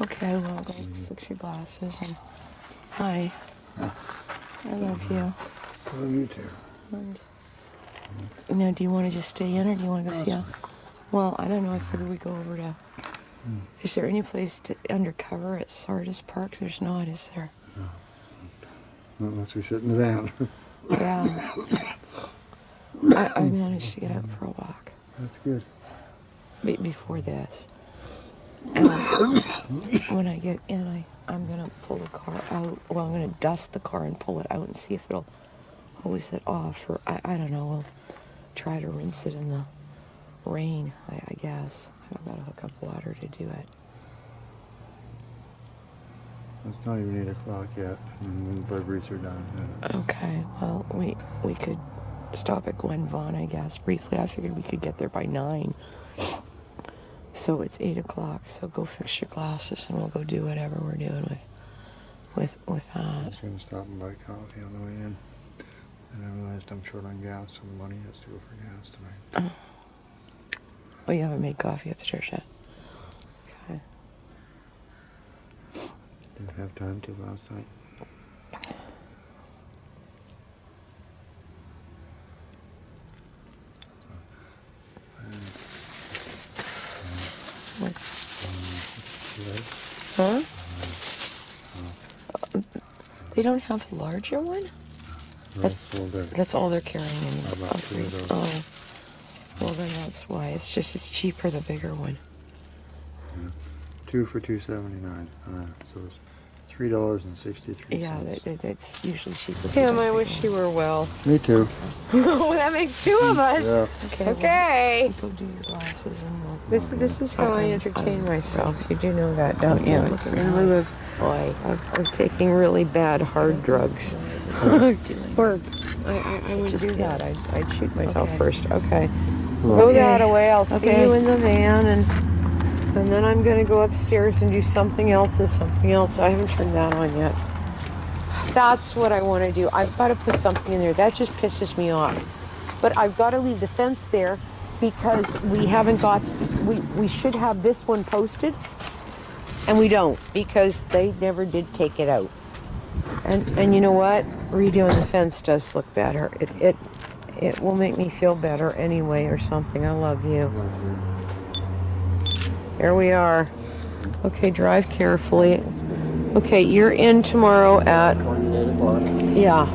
Okay, well, go mm. fix your glasses and hi. I love you. Well, you too. And now, do you want to just stay in, or do you want to go see how? Well, I don't know. I figured we go over to. Hmm. Is there any place to undercover at Sardis Park? There's not, is there? Not unless we sit in the van. Yeah. I, I managed to get out for a walk That's good. be- before this. And when I get in, I, I'm going to pull the car out. Well, I'm going to dust the car and pull it out and see if it'll hose it off. Or I, I don't know. We'll try to rinse it in the rain, I, I guess. I've got to hook up water to do it. It's not even 8 o'clock yet, and the deliveries are done. Okay, well, we we could stop at Gwen Vaughn, I guess, briefly. I figured we could get there by nine. So it's eight o'clock. So go fix your glasses, and we'll go do whatever we're doing with with with I that. was going to stop and buy coffee on the way in. And I realized I'm short on gas, so the money has to go for gas tonight. Oh. oh, you haven't made coffee at the church yet. Okay. Didn't have time to last night. What? Right? Huh? They don't have a larger one. That's all. That's all they're carrying in. How about two of those? Oh, well then that's why. It's just it's cheaper the bigger one. Two for two seventy nine. Uh, so it's three dollars and sixty three Yeah, that, that, that's usually cheaper. for Tim, I wish you were well. Me too. oh, that makes two of us. Yeah. Okay. Okay. Well, go do your glasses and we'll. This this is how I Okay. entertain myself. You do know that, don't you? It's in lieu of, Boy. of, of taking really bad hard drugs. or I, I, I would do that. I'd, I'd shoot myself Okay. first. Okay. Throw that away. I'll see Okay. you in the van, and and then I'm gonna go upstairs and do something else. Is something else. I haven't turned that on yet. That's what I want to do. I've got to put something in there. That just pisses me off. But I've got to leave the fence there because we haven't got. We we should have this one posted, and we don't because they never did take it out. And and you know what? Redoing the fence does look better. It it it will make me feel better anyway, or something. I love you. Here we are. Okay, drive carefully. Okay, you're in tomorrow at yeah.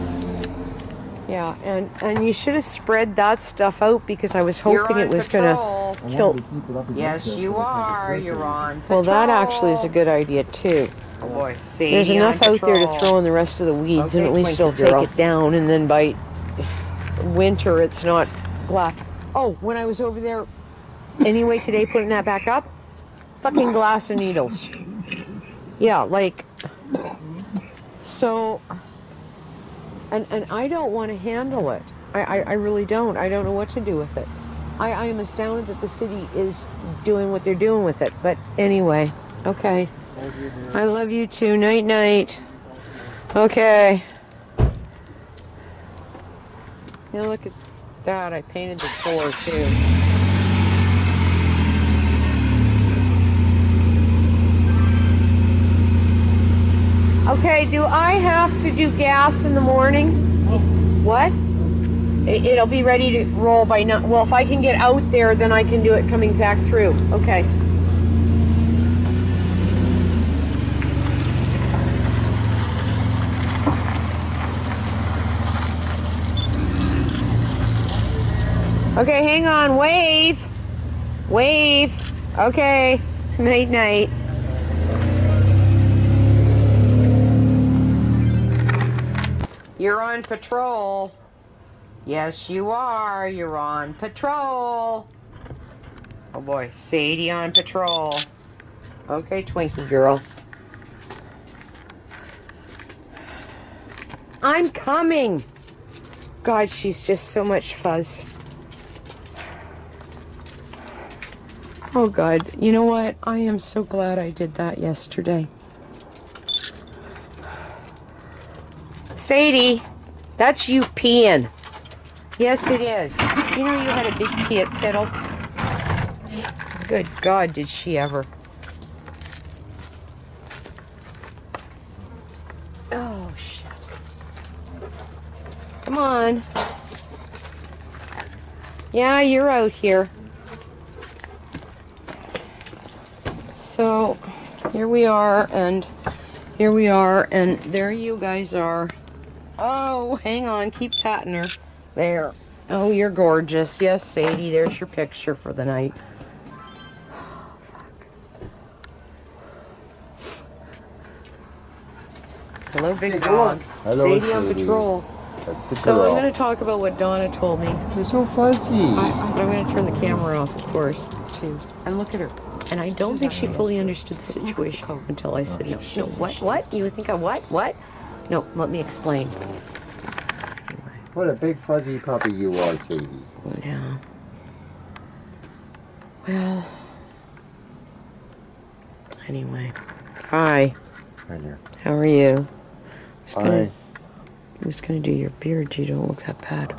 Yeah, and and you should have spread that stuff out because I was hoping it was gonna kill. Yes, you are. You're on. Well, that actually is a good idea too. Oh boy, see. There's enough out there to throw in the rest of the weeds, and at least it'll girl. take it down. And then by winter, it's not glass. Oh, when I was over there anyway today, putting that back up, fucking glass and needles. Yeah, like so. And and I don't want to handle it. I, I, I really don't. I don't know what to do with it. I, I am astounded that the city is doing what they're doing with it. But anyway, okay. I love you too. Night night. Okay. Now look at that. I painted the floor too. Okay, do I have to do gas in the morning? What? It- It'll be ready to roll by now. Well, if I can get out there, then I can do it coming back through. Okay. Okay, hang on. Wave. Wave. Okay. Night night. You're on patrol. Yes, you are. You're on patrol. Oh boy, Sadie on patrol. Okay, Twinkie girl. I'm coming. God, she's just so much fuzz. Oh, God. You know what? I am so glad I did that yesterday. Sadie, that's you peeing. Yes, it is. You know you had a big pee at Piddle. Good God, did she ever. Oh, shit. Come on. Yeah, you're out here. So, here we are, and here we are, and there you guys are. Oh, hang on, keep patting her. There. Oh, you're gorgeous. Yes, Sadie, there's your picture for the night. Hello, big dog. Hello, Sadie on patrol. That's the So I'm going to talk about what Donna told me. You're so fuzzy. I, I'm going to turn the camera off, of course, too. And look at her. And I don't think she fully understood the situation until I said, no, no, what, what? You think I what? What? No, let me explain. What a big fuzzy puppy you are, Sadie. Yeah. Well. Anyway. Hi. Right here. How are you? I was gonna, Hi. I was gonna do your beard. You don't look that bad.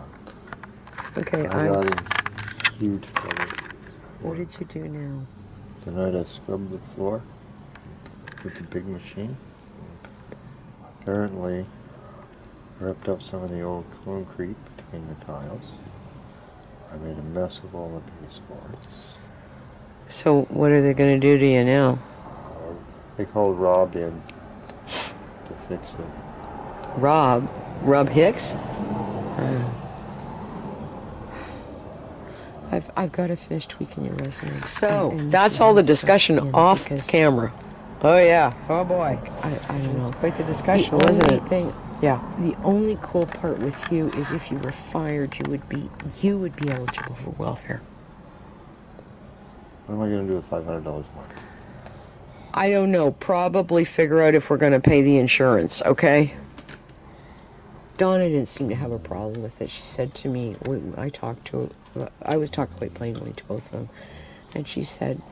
Okay. I I. got a huge puppy. What did you do now? Tonight I scrubbed the floor with the big machine. Apparently, ripped up some of the old concrete between the tiles. I made a mess of all the baseboards. So what are they gonna do to you now? Uh, they called Rob in to fix it. Rob, Rob Hicks. Ah. I've, I've got to finish tweaking your resume. So And- and that's all the discussion in off because- camera. Oh yeah. Oh boy. I, I don't know. Quite the The discussion, wasn't it? thing, Yeah. the only cool part with you is if you were fired, you would be you would be eligible for welfare. What am I going to do with $500 a month? I don't know. Probably figure out if we're going to pay the insurance. Okay. Donna didn't seem to have a problem with it. She said to me, I talked to, I was talking quite plainly to both of them, and she said,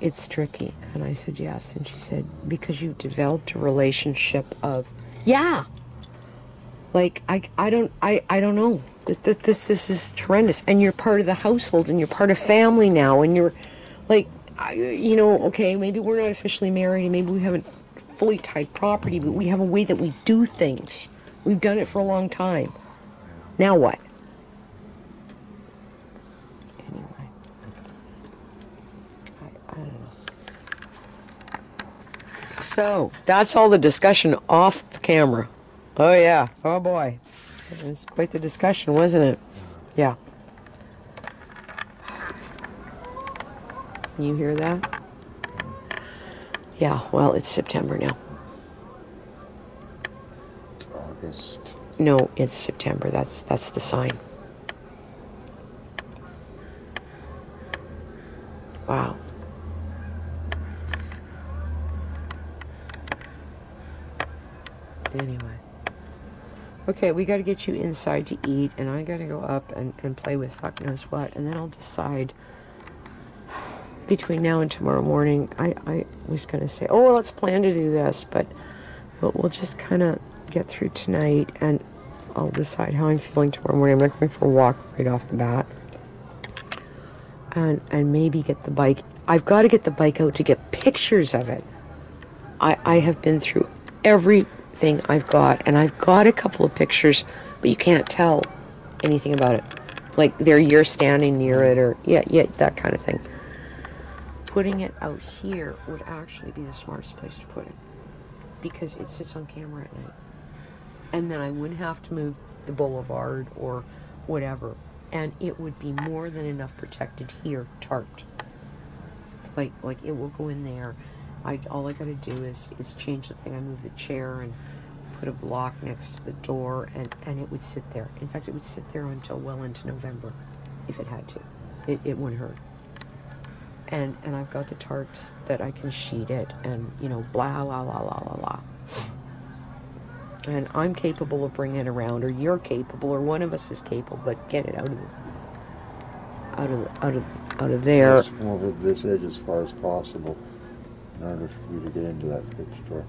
"It's tricky." And I said, "Yes." And she said, "Because you developed a relationship of, yeah." Like I, I don't, I, I don't know. This, this, this, is horrendous. And you're part of the household, and you're part of family now, and you're, like, you know, okay, maybe we're not officially married, and maybe we haven't fully tied property, but we have a way that we do things. We've done it for a long time. Now what? Anyway, I, I don't know. So that's all the discussion off the camera. Oh yeah. Oh boy. It was quite the discussion, wasn't it? Yeah. You hear that? Yeah, well, it's September now. It's August. No, it's September. That's that's the sign. Wow. Anyway. Okay, we got to get you inside to eat, and I got to go up and, and play with fuck knows what, and then I'll decide between now and tomorrow morning. I, I was going to say, oh, let's plan to do this, but we'll, we'll just kind of get through tonight, and I'll decide how I'm feeling tomorrow morning. I'm not going for a walk right off the bat, and and maybe get the bike. I've got to get the bike out to get pictures of it. I I have been through everything I've got, and I've got a couple of pictures, but you can't tell anything about it. Like there, you're standing near it, or yeah, yeah, that kind of thing. Putting it out here would actually be the smartest place to put it because it sits on camera at night. And then I wouldn't have to move the boulevard or whatever. And it would be more than enough protected here, tarped. Like like it will go in there. I all I gotta do is is change the thing. I move the chair and put a block next to the door and, and it would sit there. In fact it would sit there until well into November if it had to. It it wouldn't hurt and and I've got the tarps that I can sheet it and you know blah la la la la la. And I'm capable of bringing it around, or you're capable, or one of us is capable, but get it out of the, out of the, out of out of there. Just move this edge as far as possible in order for you to get into that fridge door.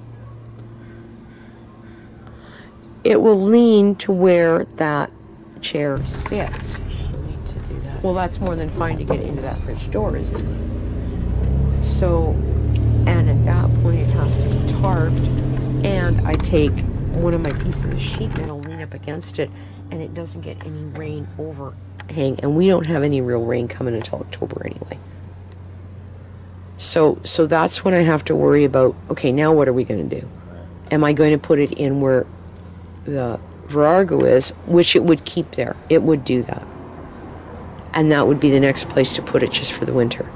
It will lean to where that chair sits. She'll need to do that. Well, that's more than fine to get into that fridge door, isn't it? So, and at that point, it has to be tarped, and I take one of my pieces of sheet metal, lean lean up against it and it doesn't get any rain overhang. And we don't have any real rain coming until October anyway. So, so that's when I have to worry about, okay, now what are we going to do? Am I going to put it in where the Virago is, which it would keep there? It would do that. And that would be the next place to put it just for the winter.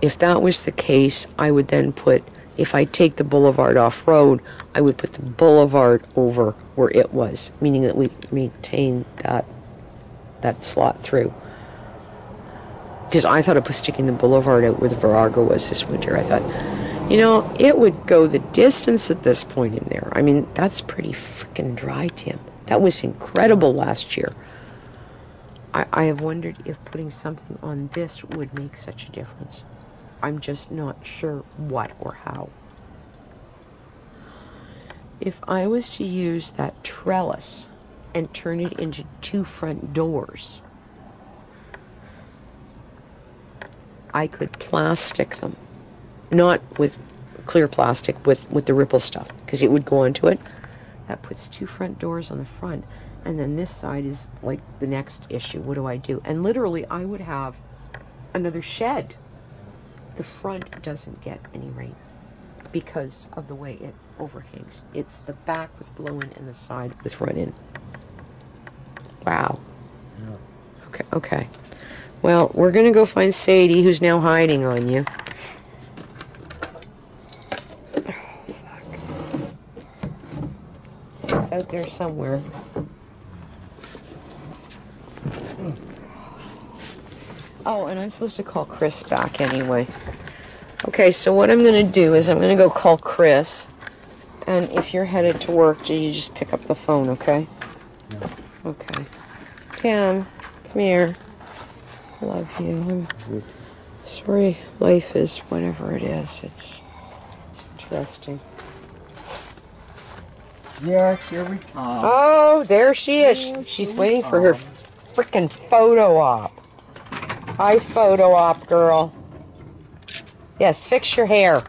If that was the case, I would then put, if I take the boulevard off road, I would put the boulevard over where it was, meaning that we maintain that that slot through. Because I thought of sticking the boulevard out where the Virago was this winter. I thought, you know, it would go the distance at this point in there. I mean, that's pretty freaking dry, Tim. That was incredible last year. I, I have wondered if putting something on this would make such a difference. I'm just not sure what or how. If I was to use that trellis and turn it into two front doors, I could plastic them. Not with clear plastic, with, with the ripple stuff, because it would go onto it. That puts two front doors on the front. And then this side is like the next issue. What do I do? And literally, I would have another shed. The front doesn't get any rain because of the way it overhangs. It's the back with blow in and the side with run in. Wow. Yeah. Okay, okay. Well, we're gonna go find Sadie, who's now hiding on you. Oh, it's out there somewhere. Oh, and I'm supposed to call Chris back anyway. Okay, so what I'm gonna do is I'm gonna go call Chris, and if you're headed to work, do you just pick up the phone, okay? Okay. Tim, come here. Love you. I'm sorry life is whatever it is. It's, it's interesting. Yes, here we come. Oh, there she is. She's waiting for her freaking photo op. Hi, photo op girl. Yes, fix your hair.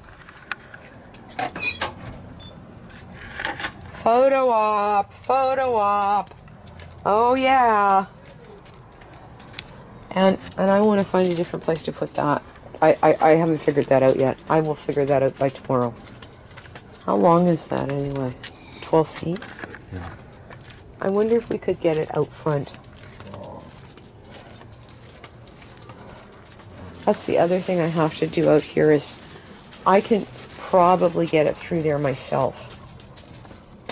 Photo op, photo op. Oh yeah. And and I want to find a different place to put that. I, I, I haven't figured that out yet. I will figure that out by tomorrow. How long is that anyway? 12 feet? Yeah. I wonder if we could get it out front. That's the other thing I have to do out here is I can probably get it through there myself.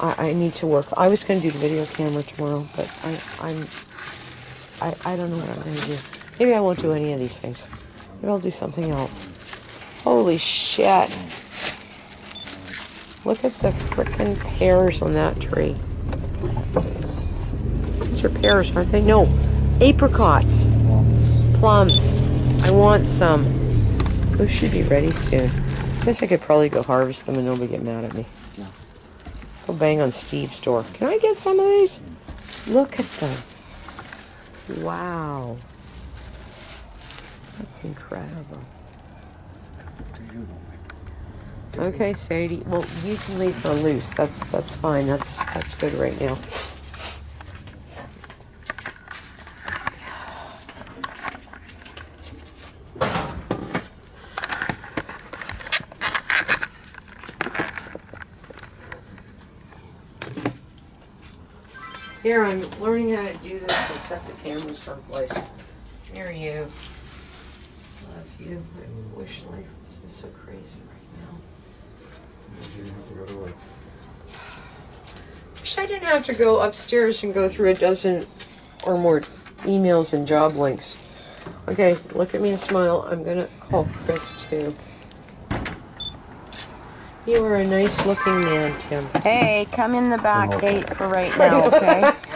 I, I need to work. I was going to do the video camera tomorrow, but I, I'm I, I don't know what I'm going to do. Maybe I won't do any of these things. Maybe I'll do something else. Holy shit. Look at the frickin' pears on that tree. These are pears, aren't they? No, apricots. Plums. I want some. Those should be ready soon. I Guess I could probably go harvest them and nobody get mad at me. No. Go bang on Steve's door. Can I get some of these? Look at them. Wow. That's incredible. Okay, Sadie. Well, you can leave her loose. That's that's fine. That's that's good right now. Here, I'm learning how to do this. I'll set the camera someplace. near you. Love you. I wish life wasn't so crazy right now. You didn't have to go to work. Wish I didn't have to go upstairs and go through a dozen or more emails and job links. Okay, look at me and smile. I'm gonna call Chris too. You are a nice looking man, Tim. Hey, come in the back gate for right now, okay?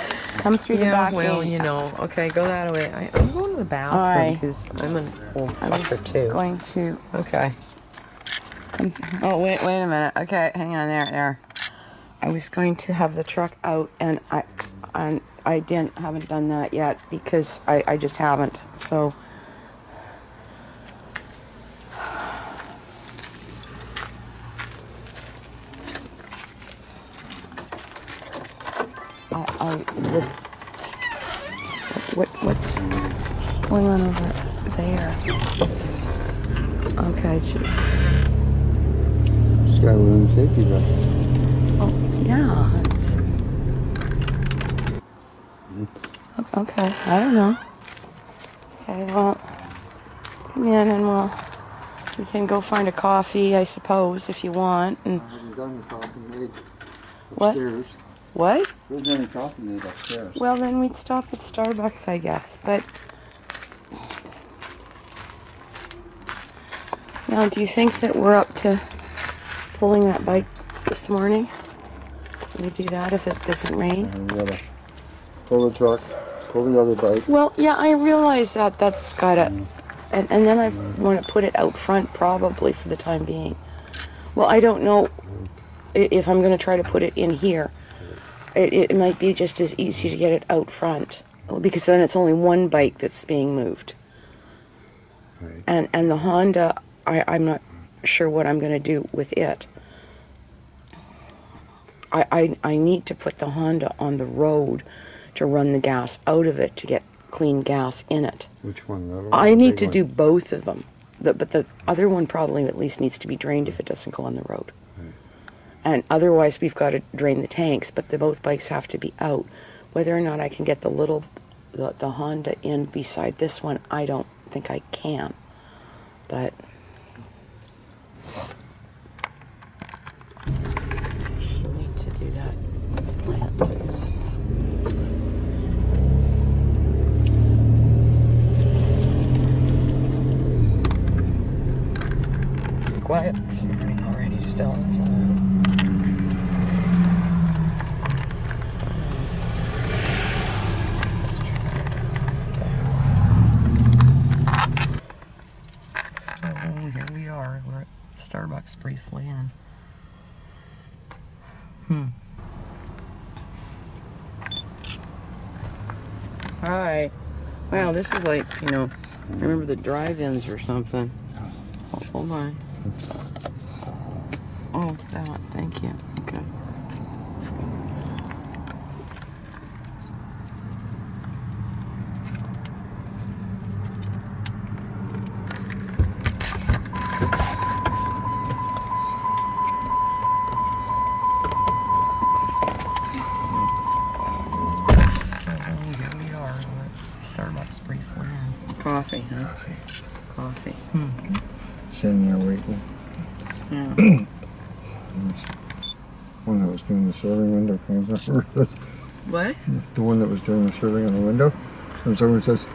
Come through the Yeah, back well, you know. Okay, go that way. I, I'm going to the bathroom Alright. because I'm an old fucker too. going to. Okay. Oh wait, wait a minute. Okay, hang on there, there. I was going to have the truck out, and I, and I didn't, haven't done that yet because I, I just haven't. So. I would. What what's going on over there? Okay. sh- Skyline safety vest. Oh yeah. It's, mm-hmm. okay. I don't know. Okay. Well, come in and we'll. We can go find a coffee, I suppose, if you want. And I haven't done the coffee made upstairs. what? There isn't any coffee made upstairs. Well, then we'd stop at Starbucks, I guess. But now, do you think that we're up to pulling that bike this morning? We do that if it doesn't rain? And we gotta pull the truck, pull the other bike. Well, yeah, I realize that that's gotta, and, and then I want to put it out front probably for the time being. Well, I don't know i- if I'm going to try to put it in here. It, it might be just as easy to get it out front because then it's only one bike that's being moved. Right. And and the Honda, I, I'm not sure what I'm going to do with it. I, I I need to put the Honda on the road to run the gas out of it to get clean gas in it. Which one? The other one? I need to one? do both of them. The, but the other one probably at least needs to be drained if it doesn't go on the road. And otherwise, we've got to drain the tanks. But the both bikes have to be out. Whether or not I can get the little, the, the Honda in beside this one, I don't think I can. But I need to do that Quiet morning already, still. So here we are. We're at Starbucks briefly, and hmm. Hi. Wow, this is like you know, remember the drive-ins or something. Oh, hold on. Oh, that. Thank you. This one that was doing the serving window comes over. That's what? the one that was doing the serving on the window. And someone says,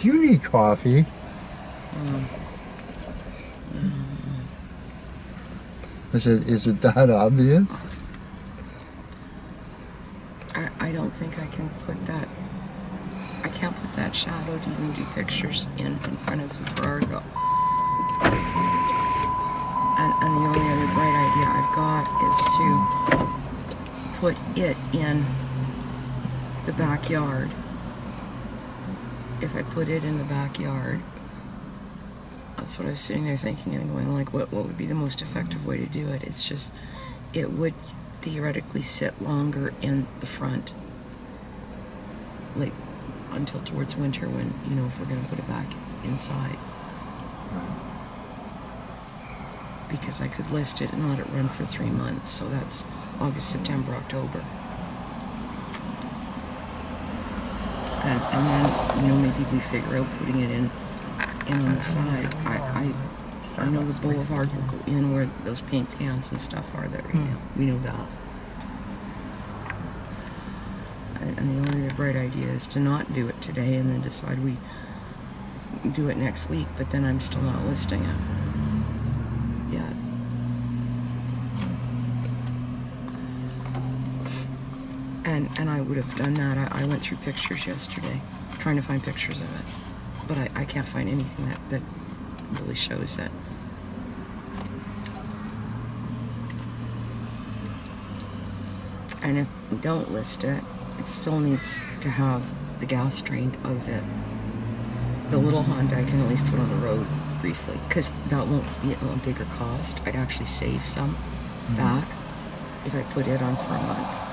"Do you need coffee?" I said, "Is it that obvious?" I, I don't think I can put that. I can't put that shadow to do pictures in, in front of the Fargo. And, the only other bright idea I've got is to put it in the backyard. If I put it in the backyard, that's what I was sitting there thinking and going like, what, what would be the most effective way to do it? It's just, it would theoretically sit longer in the front. Like until towards winter when, you know, if we're gonna put it back inside. Because I could list it and let it run for three months, so that's August, September, October. And, and then, you know, maybe we figure out putting it in, in on the side. I, I, I know the boulevard will go in where those paint cans and stuff are there, you hmm. know, we know that. And, and the only bright idea is to not do it today and then decide we do it next week, but then I'm still not listing it yet. And and I would have done that. I, I went through pictures yesterday, trying to find pictures of it, but I, I can't find anything that, that really shows it. And if we don't list it, it still needs to have the gas drained out of it. The little Honda I can at least put on the road briefly, because that won't be a bigger cost. I'd actually save some mm-hmm. back if I put it on for a month.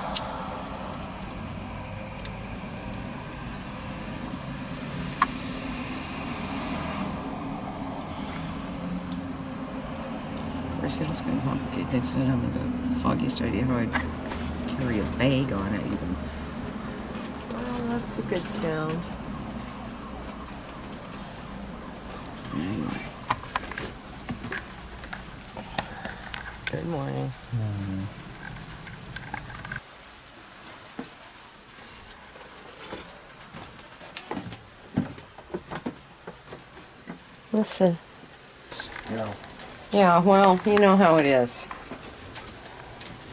Course, it'll kind of complicate things. I don't have the foggiest idea how I'd carry a bag on it even. Well, that's a good sound. Anyway. Good morning. Listen. Yeah. Yeah, well, you know how it is.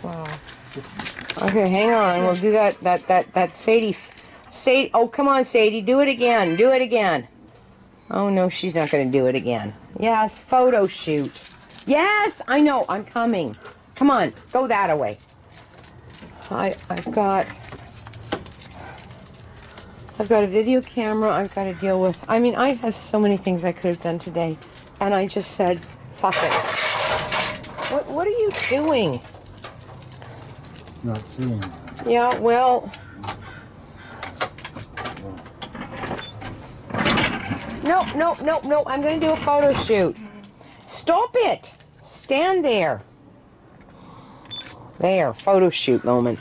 Wow. Okay, hang on. We'll do that. That that that Sadie. Sadie. Oh, come on, Sadie. Do it again. Do it again. Oh no, she's not going to do it again. Yes, photo shoot. Yes, I know. I'm coming. Come on, go that way. I I've got. I've got a video camera I've got to deal with. I mean, I have so many things I could have done today, and I just said, "Fuck it." What What are you doing? Not seeing. Yeah, well. No, no, no, no. I'm going to do a photo shoot. Stop it. Stand there. There, photo shoot moment.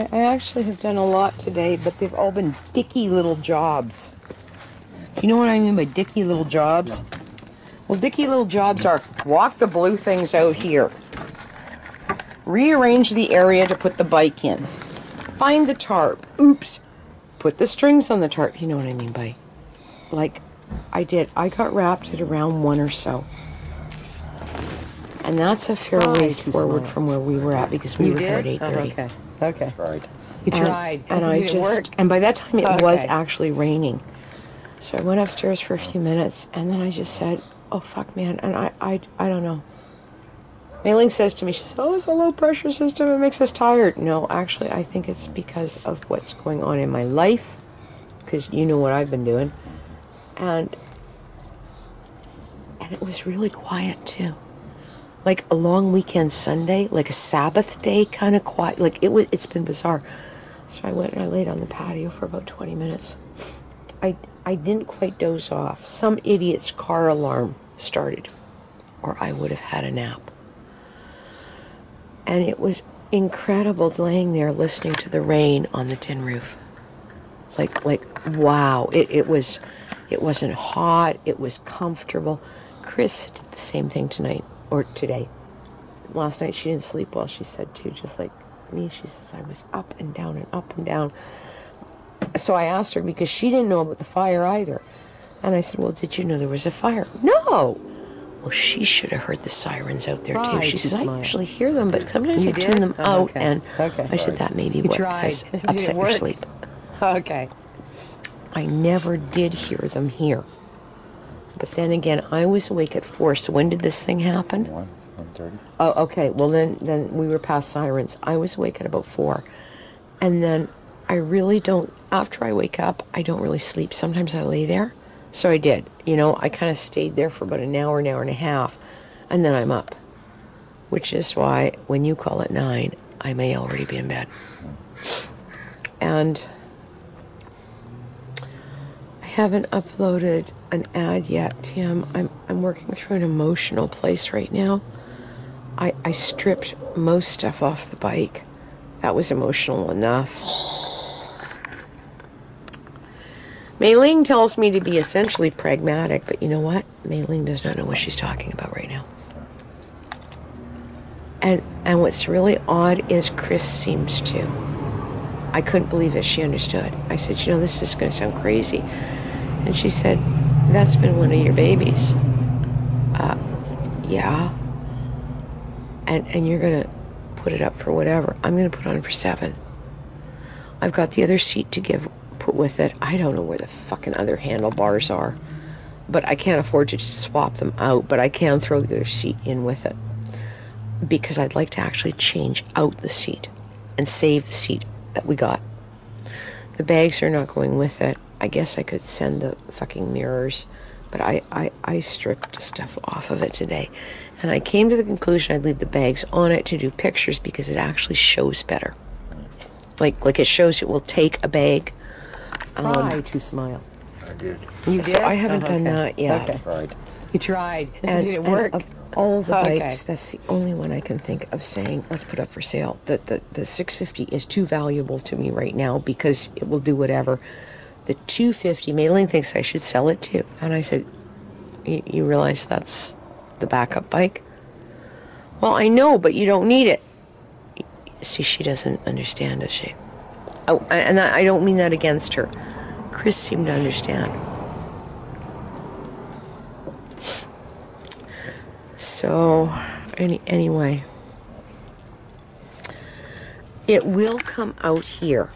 I, I actually have done a lot today, but they've all been dicky little jobs. You know what I mean by dicky little jobs? Well, dicky little jobs are walk the blue things out here, rearrange the area to put the bike in, find the tarp, oops, put the strings on the tarp. You know what I mean by, like, I did. I got wrapped at around one or so. And that's a fair oh, Why ways forward small? from where we were at because we You were here at 8.30. Oh, okay. Okay. Right. You And- tried. And, I Did it just work? and by that time it was Okay. actually raining. So I went upstairs for a few minutes and then I just said, Oh fuck man and I I, I don't know. Mei-Ling says to me, she says, Oh, it's a low pressure system, it makes us tired. No, actually I think it's because of what's going on in my life. Because you know what I've been doing. And and it was really quiet too like a long weekend Sunday, like a Sabbath day kind of quiet. Like it was, it's been bizarre. So I went and I laid on the patio for about 20 minutes. I, I didn't quite doze off. Some idiot's car alarm started, or I would have had a nap. And it was incredible laying there listening to the rain on the tin roof. Like, like, wow. It, it was, it wasn't hot. It was comfortable. Chris did the same thing tonight or today. Last night she didn't sleep well. She said too, just like me. She says I was up and down and up and down. So I asked her because she didn't know about the fire either, and I said, "Well, did you know there was a fire?" No. Well, she should have heard the sirens out there too. She said, "I smile. usually hear them, but sometimes You I did? turn them Oh, out." okay. And Okay. I said that may be what has upset your sleep. Okay. I never did hear them here. But then again, I was awake at four. So when did this thing happen? One, one thirty. Oh, okay. Well, then, then we were past sirens. I was awake at about four, and then I really don't. After I wake up, I don't really sleep. Sometimes I lay there, so I did. You know, I kind of stayed there for about an hour, an hour and a half, and then I'm up. Which is why when you call at nine, I may already be in bed. Hmm. And I haven't uploaded an ad yet, Tim. I'm I'm working through an emotional place right now. I, I stripped most stuff off the bike. That was emotional enough. Mei-Ling tells me to be essentially pragmatic, but you know what? Mei-Ling does not know what she's talking about right now. And and what's really odd is Chris seems to. I couldn't believe that she understood. I said, you know, this is going to sound crazy. And she said, that's been one of your babies. Uh, yeah and and you're gonna put it up for whatever. I'm gonna put on for seven. I've got the other seat to give put with it. I don't know where the fucking other handlebars are, but I can't afford to swap them out. But I can throw the other seat in with it because I'd like to actually change out the seat and save the seat that we got. The bags are not going with it. I guess I could send the fucking mirrors, but I, I, I stripped stuff off of it today. And I came to the conclusion I'd leave the bags on it to do pictures because it actually shows better. Like like it shows it will take a bag. Um, Try to smile. I did. You So did? I haven't Oh, done that yet. Okay. Tried. You tried. And, Did it and work? of all the Okay. bikes, that's the only one I can think of saying, let's put up for sale. The, the, the 650 is too valuable to me right now because it will do whatever. The 250, Mei-Ling thinks I should sell it too. And I said, "You- realize that's the backup bike? Well, I know, but you don't need it. See, she doesn't understand, does she? Oh, and I don't mean that against her. Chris seemed to understand. So, any, anyway, it will come out here.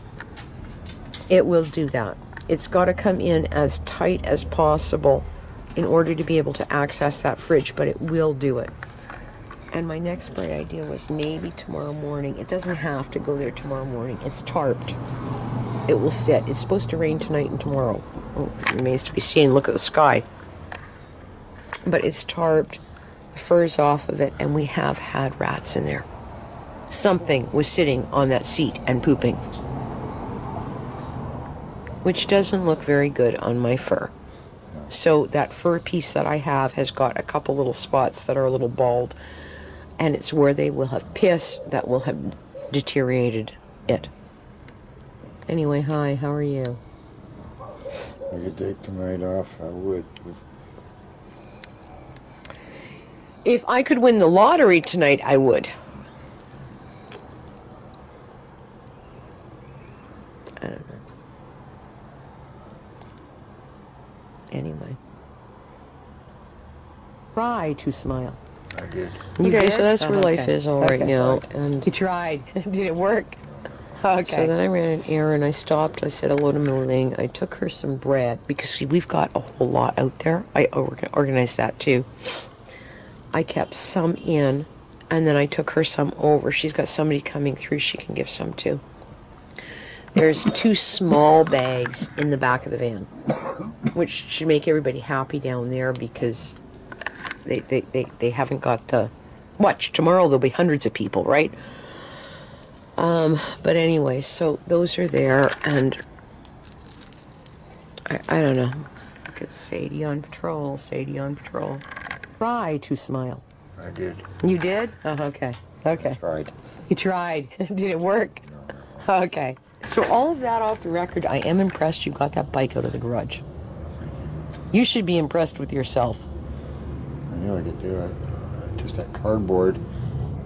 It will do that. It's got to come in as tight as possible in order to be able to access that fridge, but it will do it. And my next bright idea was maybe tomorrow morning. It doesn't have to go there tomorrow morning. It's tarped. It will sit. It's supposed to rain tonight and tomorrow. Oh, remains to be seen. Look at the sky. But it's tarped the fur's off of it, and we have had rats in there. Something was sitting on that seat and pooping, which doesn't look very good on my fur. So that fur piece that I have has got a couple little spots that are a little bald, and it's where they will have pissed that will have deteriorated it. Anyway, hi, how are you? I could take tonight off, I would. If I could win the lottery tonight, I would. I don't know. Anyway. Try to smile. I did. Okay, did? so that's where Oh, life is all right Okay. now. And You tried. Did it work? Okay. so then I ran an errand. I stopped. I said hello to Mei-Ling. I took her some bread because see, we've got a whole lot out there. I orga- organized that too. I kept some in, and then I took her some over. She's got somebody coming through. She can give some too. There's two small bags in the back of the van, which should make everybody happy down there because they, they, they, they haven't got the. Watch, tomorrow there'll be hundreds of people, right? Um, but anyway, so those are there, and I, I don't know. Look at Sadie on patrol, Sadie on patrol. Try to smile. I did. You did? Oh, okay. Okay. Tried. You tried. Did it work? Okay. So all of that off the record, I am impressed you got that bike out of the garage. You should be impressed with yourself. I knew I could do it. Just that cardboard.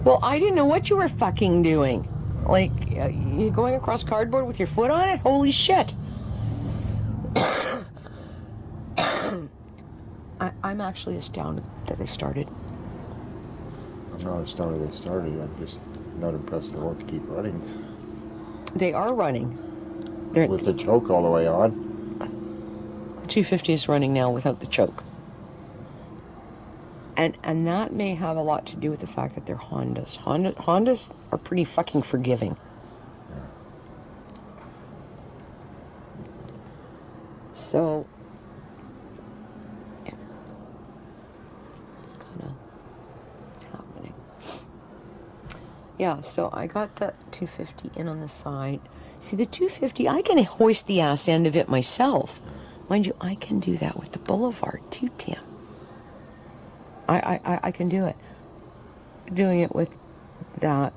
Well, I didn't know what you were fucking doing. Like, uh, you going across cardboard with your foot on it? Holy shit. I, I'm actually astounded that they started. I'm not astounded they started. I'm just not impressed they want to keep running. They are running. They're, With the choke all the way on. 250 is running now without the choke. And and that may have a lot to do with the fact that they're Hondas. Honda Hondas are pretty fucking forgiving. So kind of happening. Yeah, so I got the 250 in on the side. See, the 250, I can hoist the ass end of it myself. Mind you, I can do that with the Boulevard too, Tim. I, I, I, I can do it. Doing it with that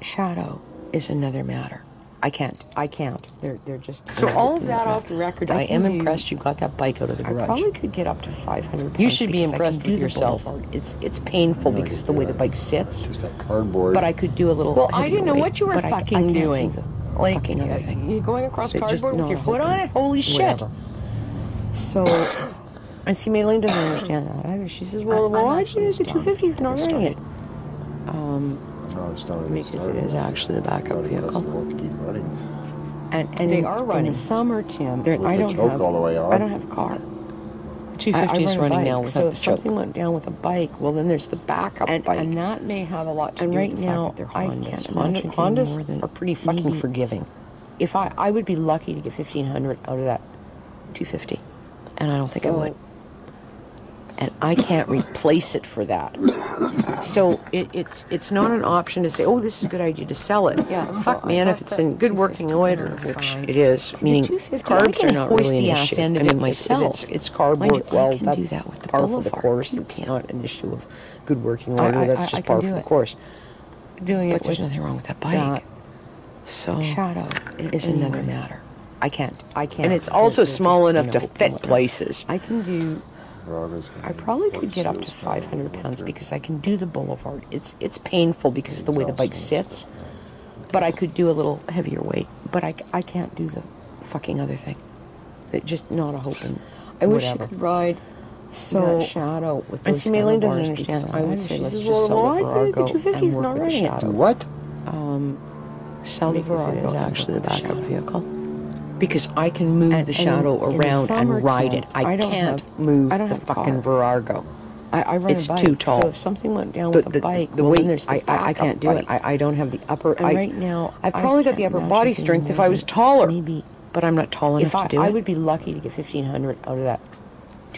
Shadow is another matter. I can't. I can't. They're they're just so all of that off the record. I, I am impressed you got that bike out of the garage. I probably could get up to 500 you should be because I can impressed with yourself. Boulevard. It's it's painful I know I because could the way it. the bike sits. Just that cardboard. But I could do a little. Well, I didn't know heavyweight, what you were but I- I fucking do doing. Like Fucking other uh, thing. You're going across It just- cardboard no, with your foot on it? Holy shit. Whatever. So, and see, Mei-Ling doesn't understand that either. She says, "Well, I- why did actually you use the 250 if you're not that running it?" I'm not astounded they Because it started. actually the backup vehicle. And and They in, are in running. the summer, Tim. There, With I the don't choke have. all the way on. I don't have a car. 250 is run a running bike, now without so the if something went down with a bike, well, then there's the backup And, bike. and that may have a lot to And do right with the now, fact that they're I Hondas. can't Honda, Hondas more than are pretty fucking maybe- forgiving. if I, I would be lucky to get 1500 out of that 250, and I don't think I would. And I can't replace it for that. So it, it's it's not an option to say, oh, this is a good idea to sell it. Yeah, fuck so man, if it's in good working order, which it is, meaning carbs are not really an issue. I mean, myself. It's, it's cardboard, you, I well, can do that's that with the par for the course. It's can't. an issue of good working order. I- that's just I par for the course. Doing But it there's nothing wrong with that bike. So shadow is another matter. I can't. I can't. And it's also small enough to fit places. I can do. I probably could get up to Seals now in 500 pounds because I can do the boulevard. It's it's painful because of the way the bike sits, but I could do a little heavier weight. But I, I can't do the fucking other thing. It just not a hope in I wish you could ride. So that shadow with and see, Mei-Ling doesn't understand. I would say let's just sell the why did the Virago and work with the shadow. Do what? Um, sell the Virago is actually the backup vehicle. Because I can move And- the and shadow the around and ride it. I, I don't can't have- move I the fucking car. Virago. I, I run It's a bike, too tall. So if something went down The, with a the, bike, the well, weight, the I, I, I can't do it. I, I don't have the upper. And I, right now, I've I probably got the upper body strength if I was taller. maybe- but I'm not tall enough If I, to do I it. would be lucky to get 1500 out of that 250.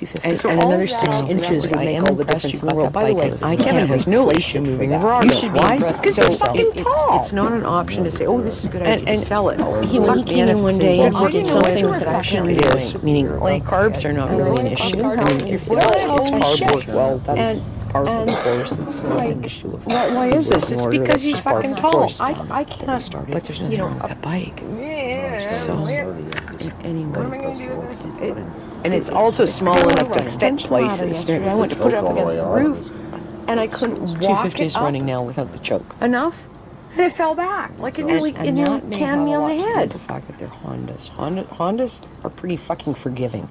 And, So and another six inches that, would make all the difference in the world. By the way, I. Can't no issue moving the that. You should be Why? Because so fucking tall. It's not an option to say, oh, this is a good idea and, to sell it. He, when he came in one day and he did something order, with it fuck actually is, meaning like carbs are not really an issue. carbs I mean, are if it's, cardboard, well, that's And- par for the and, course. It's not an issue of Why, why is this? It's because he's fucking tall. I, I can't. But there's nothing you know, wrong with that bike. Yeah, So- what am I going to do with this? It, And it's also small kinda enough to an fit extension places. I went to put it up Choke all the against the roof, and I couldn't walk 250 it is up running now without the choke. enough, and it fell back like it nearly, it nearly that may canned have me a on lot the to do with head. The fact that they're Hondas. Honda, Hondas are pretty fucking forgiving.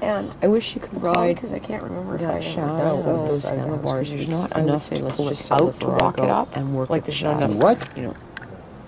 And I wish you could ride because I can't remember if I that shadow done with it on the those side of the house, handlebars. 'cause There's there's not enough to pull it out to walk it up and work like with the there's not shadow. enough- What? You know,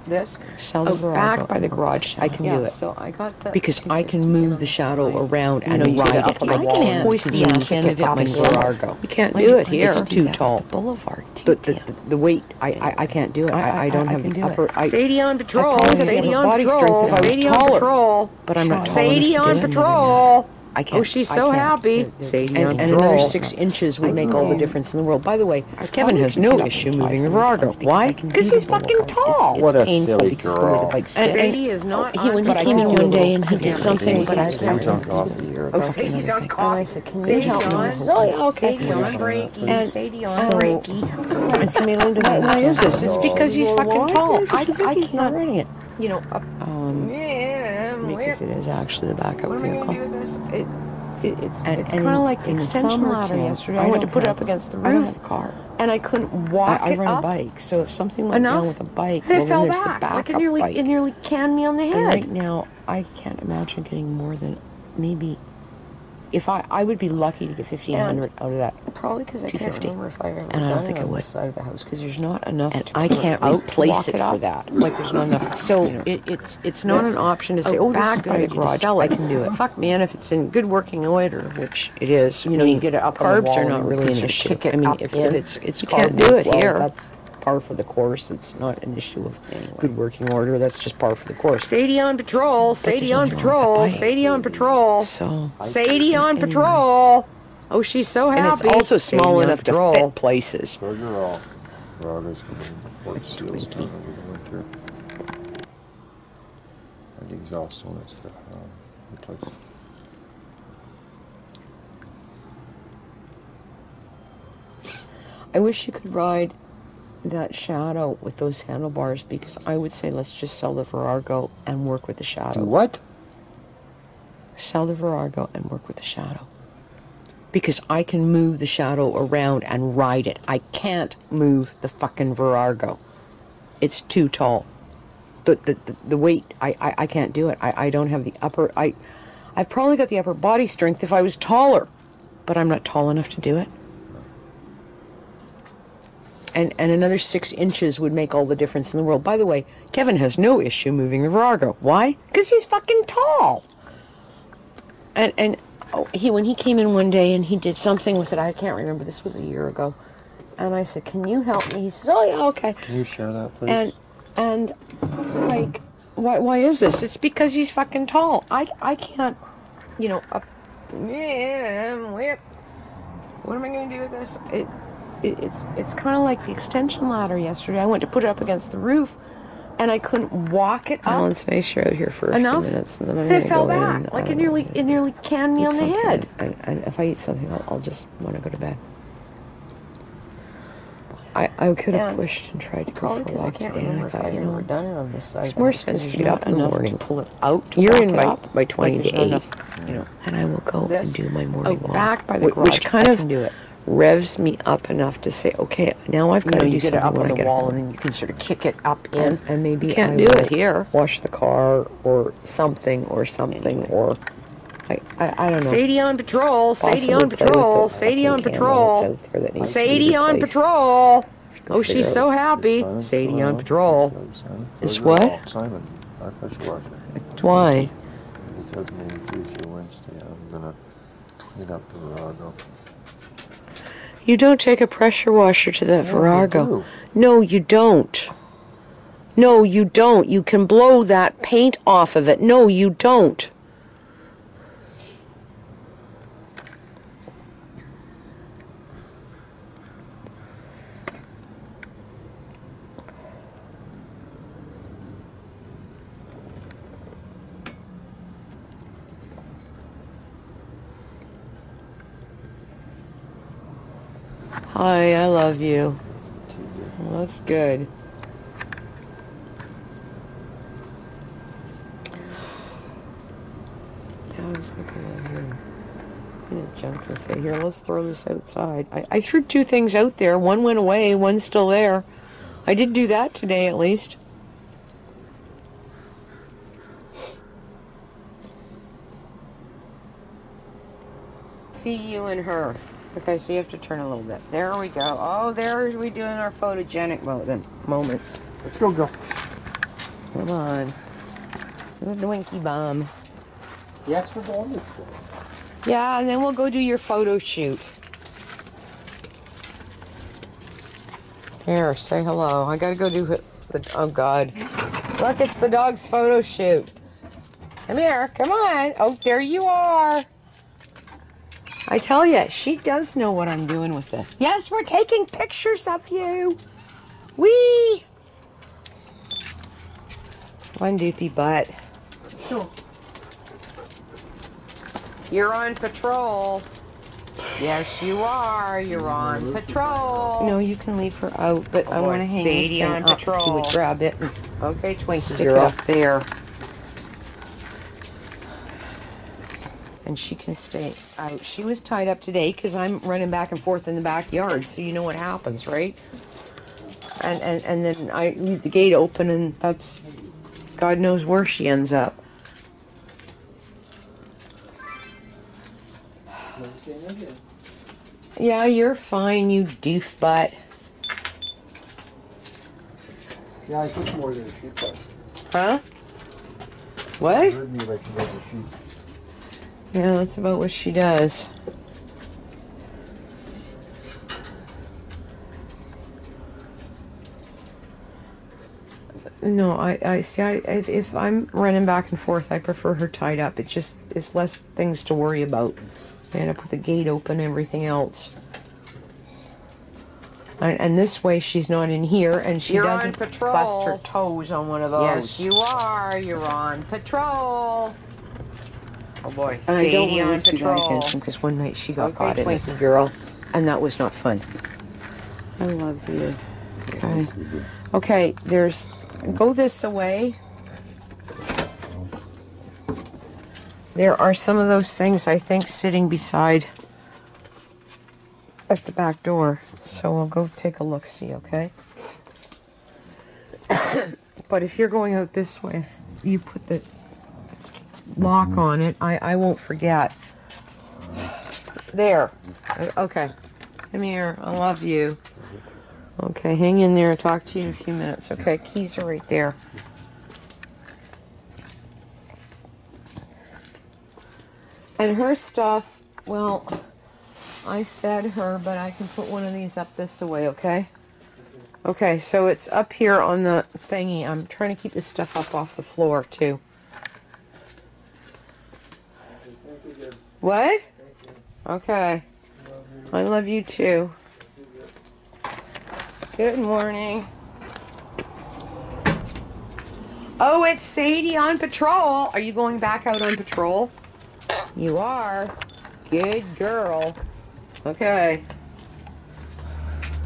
this. sell the oh, Out Virago back by the work with garage. I can yeah, do it. So I got the because I can move the the shadow side. around You and know, you get ride it up on the I wall can and hoist the zoom ass end of it fucking myself. Virago. You can't do you, it here. It's too tall. the Boulevard. too, The, the, the, the weight, I, I, I can't do it. I, I don't have the upper. It. I, Sadie on patrol. probably have Sadie on patrol. I was Sadie on patrol. but I'm not tall Sadie on to do it. patrol. I can't. Oh, she's I so can't. happy. Sadie And, and another six inches would I make can all the difference in the world. By the way, I Kevin has no issue moving the 500 Virago. pounds because Why? I can Because do he's the fucking Boulevard. tall. It's- What a painful silly because of the way the girl. bike And, sits. Sadie is not he, when he on came in patrol. one day and he did Yeah, something, but I Sadie's can't Sadie's on remember. This was a year ago. Oh, Sadie's on And call. I said, can you Sadie help me? on. He says, oh, yeah, okay. Sadie on breaky. And- Sadie on so- breaky. And so Mei-Ling didn't Why is this? It's because he's Well, fucking why? tall. Because I, the I 50's not can't. running it. You know, up. Um, Yeah, because it is actually the backup What am I going to vehicle. do with this? It, it, it's And- it's kind of like the extension ladder yesterday. I I went to put it up against the I don't roof, have a car. and I couldn't walk I, I it run up. a bike, so if something went enough, down with a bike, and it well, fell there's back. the Like it nearly, bike. it nearly canned me on the And head. right now, I can't imagine getting more than maybe. If I, I would be lucky to get fifteen hundred out of that, Probably because I can't 250. remember if I've ever And I don't think it I would. side of the house because there's not enough. and I can't replace it, it for that. Like there's not enough. So it, it's it's not an option to say, oh, this is back good by the to garage, sell it. I can do it. Fuck man, if it's in good working order, which it is, you know, you mm. get it up Carbs are not really an issue. I mean, if it's it's You can't do it here. That's par for the course. It's not an issue of good working order. That's just par for the course. Sadie on patrol. Sadie on nothing wrong with patrol. Sadie on patrol. So Sadie on Anyway. patrol. Oh, she's so happy. and it's also small Sadie enough to fit places. So you're all Raga's gonna Seals down over the winter. And the exhaust on it's got, um, replaced. I wish you could ride that shadow with those handlebars because I would say let's just sell the Virago and work with the shadow. Do what? Sell the Virago and work with the shadow. Because I can move the shadow around and ride it. I can't move the fucking Virago. It's too tall. The, the, the, the weight, I, I, I can't do it. I, I don't have the upper, I, I've probably got the upper body strength if I was taller, but I'm not tall enough to do it. And, and another six inches would make all the difference in the world. By the way, Kevin has no issue moving the Virago. Why? Because he's fucking tall. And and oh, he when he came in one day and he did something with it. I can't remember. This was a year ago. And I said, "Can you help me?" He says, "Oh yeah, okay." Can you share that, please? And and like, why why is this? It's because he's fucking tall. I I can't, you know, up, Yeah. What am I going to do with this? It, it it's it's kind of like the extension ladder yesterday. I went to put it up against the roof, and I couldn't walk it Well, it's nice you're out here for a enough. few minutes, and then I'm and it fell go in back. like I it um, nearly it nearly canned me on the head. And, and if I eat something, I'll, I'll just want to go to bed. I, I could have Yeah. pushed and tried to go Probably for a because I can't today, remember I if I thought, you done it on this side. it's more supposed to get up in the morning. to pull it out. To You're in by, up. by 20 Like, to 8, enough, you know, and I will go This and do my morning out walk. back by the whi- which garage, kind I of can do it. Revs me up enough to say, okay, now I've You got know, to do something. you get something it up on the wall, and then you can sort of kick it up in. and, and maybe Can't I do it here. Wash the car or something or something or I, I, I don't know. Sadie on patrol. Sadie on patrol. Sadie on patrol. that's out there that needs to be Sadie on patrol. Oh, she's so happy. Simon's Sadie coming on patrol. Says, Simon, Is what? Simon, our pressure washer. Why? He told me Tuesday, Wednesday, I'm gonna clean up the Virago. You don't take a pressure washer to that Yeah, Virago. No, you don't. No, you don't. You can blow that paint off of it. No, you don't. Hi, I love you. Well, that's good. Yeah, I was looking at here. I'm gonna jump and say, here, let's throw this outside. I, I threw two things out there. One went away, one's still there. I did do that today at least. See you and her. Okay, so you have to turn a little bit. There we go. Oh, there we doing our photogenic moments. Let's go, go. Come on. The Winky Bomb. Yes, we're going this way. Yeah, and then we'll go do your photo shoot. Here, say hello. I gotta go do. The, oh God! Look, it's the dog's photo shoot. Come here, come on. Oh, there you are. I tell you, she does know what I'm doing with this. Yes, we're taking pictures of you. Wee. One doopy butt. You're on patrol. Yes, you are. You're on patrol. No, you can leave her out, but oh, I want to hang Sadie this thing on up. Patrol. would grab it Okay, Twinkie stick it girl. up there. And she can stay out. She was tied up today because I'm running back and forth in the backyard, so you know what happens, right? And and and then I leave the gate open, and that's God knows where she ends up. Yeah, you're fine, you doof butt. Yeah, I took more than a sheep. Huh? What? Heard me like you guys a sheep. Yeah, that's about what she does. No, I, I see. I if, if I'm running back and forth, I prefer her tied up. It just it's less things to worry about. I end up with the gate open, everything else. And, and this way, she's not in here, and she You're doesn't bust her toes on one of those. Yes, you are. You're on patrol. Oh boy, And I don't want on to do that patrol. against him because one night she got caught in Twinkie it, girl. and that was not fun. I love you. Okay. Okay, there's. Go this away. There are some of those things I think sitting beside at the back door. So we'll go take a look see, okay? but if you're going out this way, you put the lock mm-hmm. on it. I, I won't forget. There. Okay. Come here. I love you. Okay, hang in there. I'll talk to you in a few minutes. Okay, keys are right there. And her stuff, well, I fed her, but I can put one of these up this way, okay? Okay, so it's up here on the thingy. I'm trying to keep this stuff up off the floor, too. What? Okay. I love you too. Good morning. Oh, it's Sadie on patrol. Are you going back out on patrol? You are. Good girl. Okay.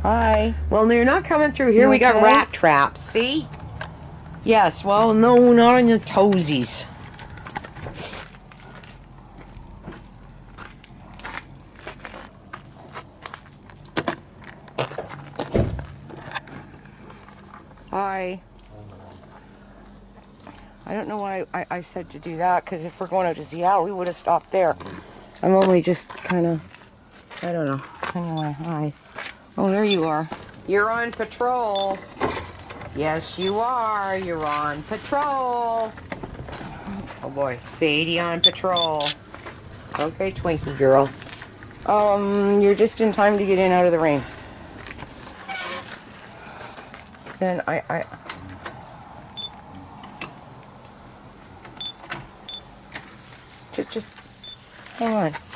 Hi. Well, you're not coming through here. You we got rat traps. See? Yes. Well, no, not on your toesies. Hi. I don't know why I, said to do that because if we're going out to Seattle, we would have stopped there. I'm only just kind of, I don't know. Anyway, hi. Oh, there you are. You're on patrol. Yes, you are. You're on patrol. Oh boy, Sadie on patrol. Okay, Twinkie girl. Um, you're just in time to get in out of the rain. Then I, I. Just, just hang on.